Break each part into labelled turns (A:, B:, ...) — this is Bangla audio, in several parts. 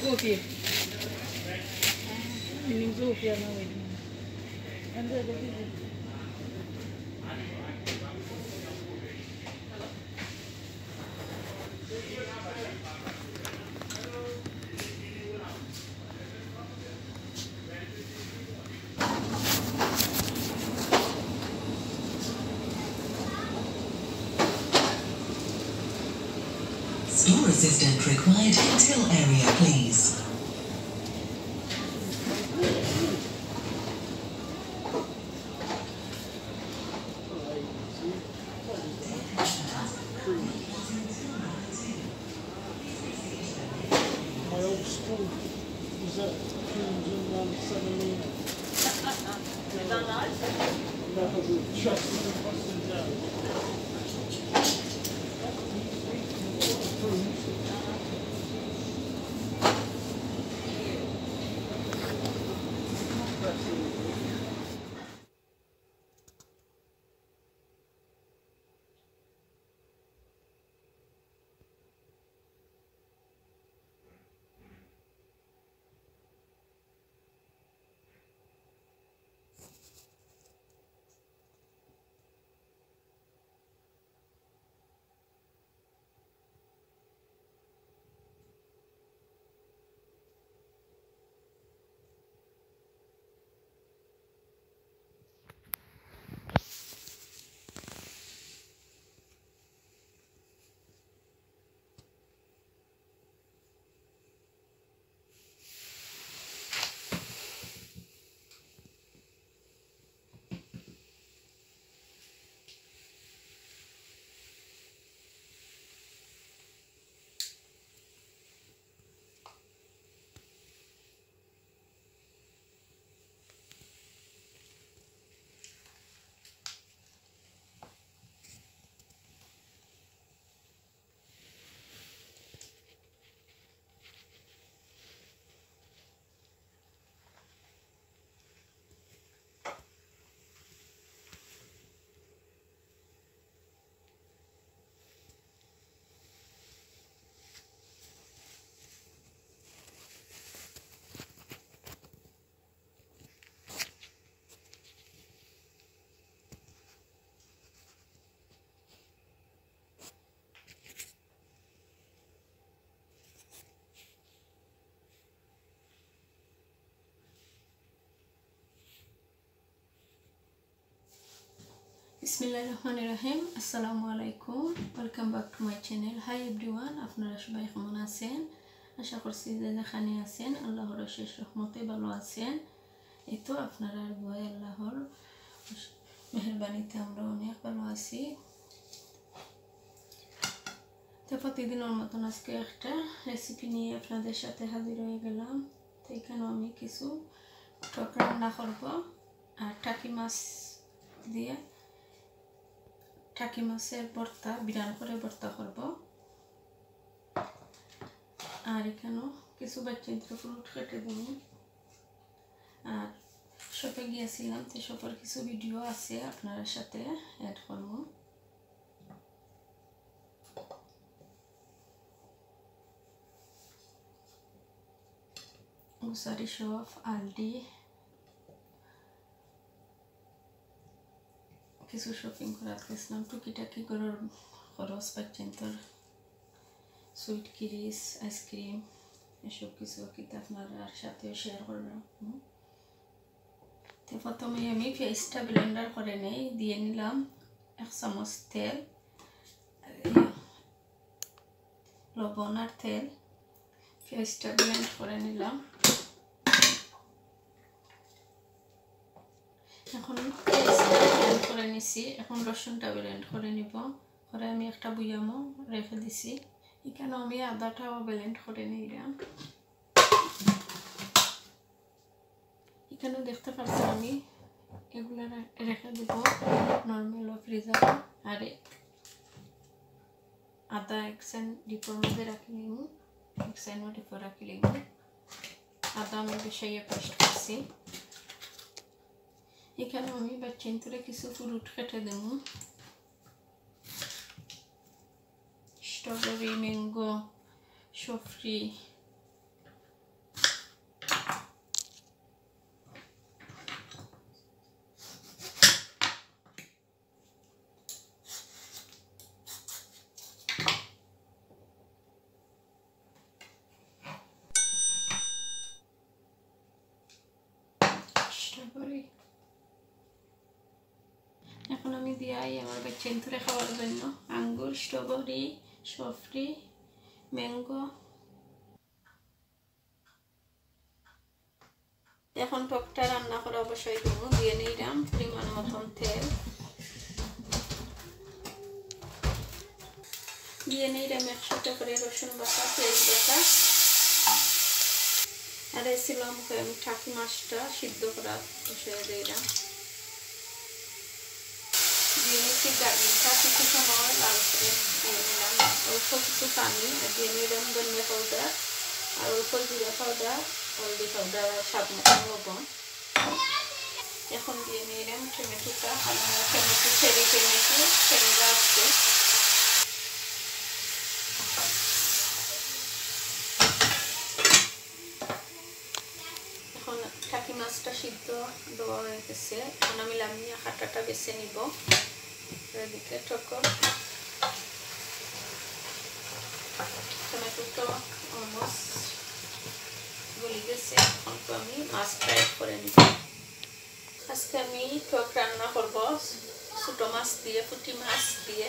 A: Zofia. Ini Zofia nama dia. Anda ada di.
B: No assistant required. until area, please.
C: My old school at Is that down.
A: বিসমিল্লাহির রহমানির রহিম আসসালামু আলাইকুম welcome back to my channel hi everyone আপনারা সবাই কেমন আছেন? আশা করছি যে যেখানে আছেন, আল্লাহর শেষ রহমতে ভালো আছেন। এই তো আপনারা ভয় আল্লাহর মেহরবানিতে আমরা অনেক ভালো আছি। তো প্রতিদিনের মতন আজকে একটা রেসিপি নিয়ে আপনাদের সাথে হাজির হয়ে গেলাম। তো এখানে আমি কিছু টক রান্না করব। আর টাকি মাছ দিয়ে টাকি মাছের ভর্তা বিরান করে ভর্তা করব। আর এখানেও কিছু বাচ্চা ফ্রুট কেটে দেবো। আর শপে গিয়েছিলাম, তো শপের কিছু ভিডিও আছে আপনার সাথে অ্যাড করব। গ্রোসারি শপ আলডি কিছু শপিং করার গেছিলাম টুকিটাকি করার খরচ পাচ্ছেন তোর সুইট কিরিস আইসক্রিম এসব কিছু কিন্তু আপনার সাথেও শেয়ার করলাম তো প্রথমে আমি ফেসটা ব্লেন্ডার করে নেই, দিয়ে নিলাম এক চামচ তেল, লবণ আর তেল। পেঁয়াজটা ব্লেন্ড করে নিলাম। এখন করে নিছি, এখন রসুনটা ব্লেন্ড করে নিব। করে আমি একটা বুয়ামও রেখে দিছি। এখানে আমি আদাটাও ব্লেন্ড করে নিলাম। এখানে দেখতে পাচ্ছেন আমি, এগুলো রেখে দেব নর্মাল ফ্রিজারে আর আদা এক সাইন ডিপোর মধ্যে রাখি নিব এক সাইনও ডিপো রাখি নিব আদা আমি বেশাইয়া পেস্ট করছি। এখানে আমি বাচ্চান্তরে কিছু ফ্রুট কেটে দেব। স্ট্রবেরি ম্যাঙ্গো সফরি স্ট্রবেরি এখন আমি দিয়াই আমার বাচ্চান্তরে খাওয়ার জন্য। আঙ্গুর, স্ট্রবেরি, সফরি, ম্যাঙ্গো। এখন টকটা রান্না করা অবশ্যই দেবো দিয়ে নিলাম পরিমাণ মতন তেল। দিয়ে নিলাম একসাথে করে রসুন বাটা পেঁয়াজ বাটা। আর এসেছিলাম ঠাকি মাছটা সিদ্ধ করা বসিয়ে দিলাম। গাড়িটা কিছু সময় লাল করে দিয়ে নিলাম অল্প কিছু পানি দিয়ে নিলাম ধনিয়া পাউডার আর অল্প জিরা পাউডার হলদি পাউডার আর স্বাদ মতো লবণ এখন দিয়ে নিলাম টমেটোটা টমেটো ছেড়ে টমেটো ছেড়ে আসছে এখন মাছটা সিদ্ধ দেওয়া হয়ে গেছে। এখন আমি লামিয়া কাটাটা বেছে নিব। এদিকে টকর টমেটোটা অলমোস্ট গলি গেছে এখন তো আমি মাছটা অ্যাড করে নিব। আজকে আমি টক রান্না করব, ছোটো মাছ দিয়ে, পুঁটি মাছ দিয়ে।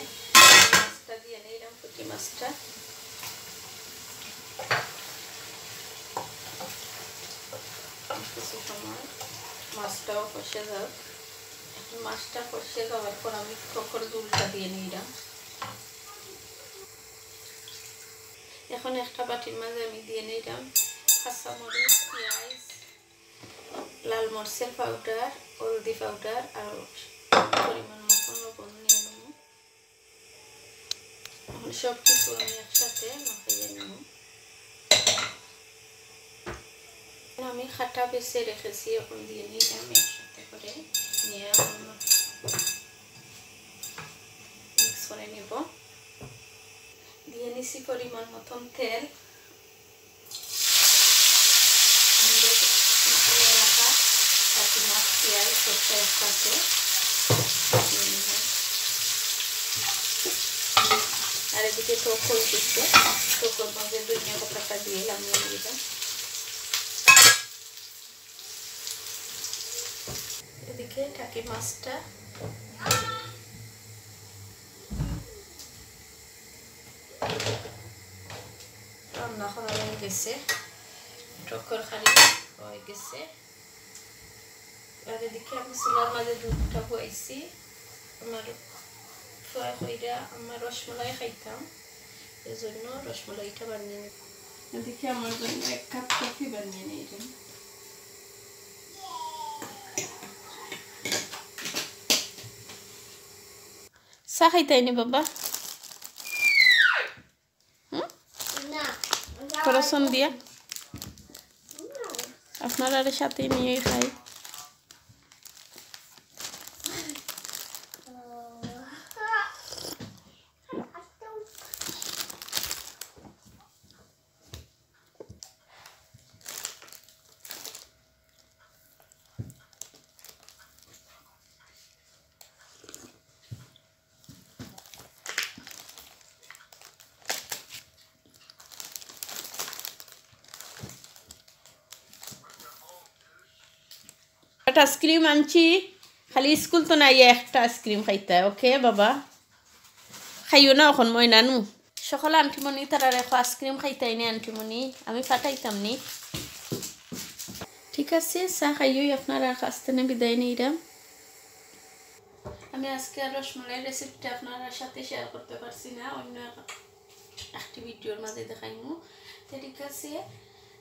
A: মাছটা দিয়ে নিলাম পুঁটি মাছটা। কিছু সময় মাছটাও কষে যাক। মাছটা কষে যাওয়ার পর আমি টকর দুলটা দিয়ে নিলাম। এখন একটা বাটির মাঝে আমি দিয়ে নিলাম কাঁচামরিচ, পেঁয়াজ, লাল মরিচের পাউডার হলদি পাউডার আর পরিমাণ মতন লবণ নিয়ে নেব। এখন সব কিছু আমি একসাথে মাখিয়ে নেব। আমি খাটা বেছে রেখেছি, এখন দিয়ে নিলাম একসাথে করে। নিয়ে মিক্স করে নেব দিয়ে নিছি পরিমাণ মতন তেল মাছ পেঁয়াজ আর এদিকে টক হয়ে দিচ্ছে টকর মাঝে দুনিয়া কথাটা দিয়ে নামিয়ে দিলাম এদিকে টাকি মাছটা। রান্না করা হয়ে গেছে। টকর খালি হয়ে গেছে। আর এদিকে আমি চুলার মাঝে দুধটা বয়েছি আমার ফ্রাই কইরা আমার রসমলাই খাইতাম। এই জন্য রসমলাইটা বানিয়ে নিব। এদিকে আমার জন্য এক কাপ কফি বানিয়ে নিলাম চা খাইতাইনি বাবা খরচন দিয়া আপনারা সাথে নিয়ে খাই আইসক্রিম আনছি। খালি স্কুল তো নাই, একটা আইসক্রিম খাইতে, ওকে বাবা? খাইও না এখন, মই নানু। সকালে আন্টিমণি, তারা রেখো আইসক্রিম খাইতাই নি আন্টিমণি। আমি ফাটাইতাম নি। ঠিক আছে, চা খাইও আপনারা কাছ থেকে বিদায় নিলাম। আমি আজকে আর রসমলাই রেসিপিটা আপনার সাথে শেয়ার করতে পারছি না, অন্য একটি ভিডিওর মাঝে দেখাইমু। ঠিক আছে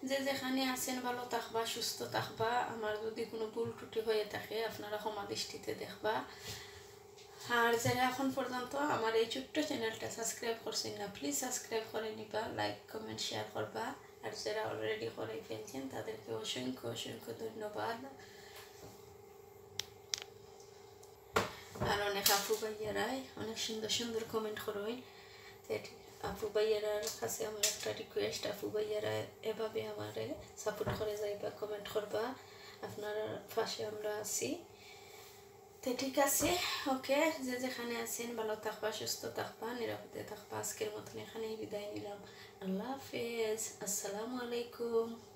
A: যে যেখানে আছেন ভালো থাকবা, সুস্থ থাকবা, আমার যদি কোনো ভুল ত্রুটি হয়ে থাকে, আপনারা ক্ষমা দৃষ্টিতে দেখবা। আর যারা এখন পর্যন্ত আমার এই ছোট্ট চ্যানেলটা সাবস্ক্রাইব করছেন না প্লিজ সাবস্ক্রাইব করে নিবা লাইক কমেন্ট শেয়ার করবা। আর যারা অলরেডি করে ফেলছেন, তাদেরকে অসংখ্য অসংখ্য ধন্যবাদ। আর অনেক আপু ভাইয়ারাই অনেক সুন্দর সুন্দর কমেন্ট করবেন আপু ভাইয়ারার কাছে আমার একটা রিকোয়েস্ট আপু ভাইয়ারা এভাবে আমারে সাপোর্ট করে যাইবা কমেন্ট করবা। আপনার পাশে আমরা আছি। তো ঠিক আছে, ওকে? যে যেখানে আছেন, ভালো থাকবা, সুস্থ থাকবা, নিরাপদে থাকবা। আজকের মতন এখানেই বিদায় নিলাম। আল্লাহ হাফেজ। আসসালামু আলাইকুম।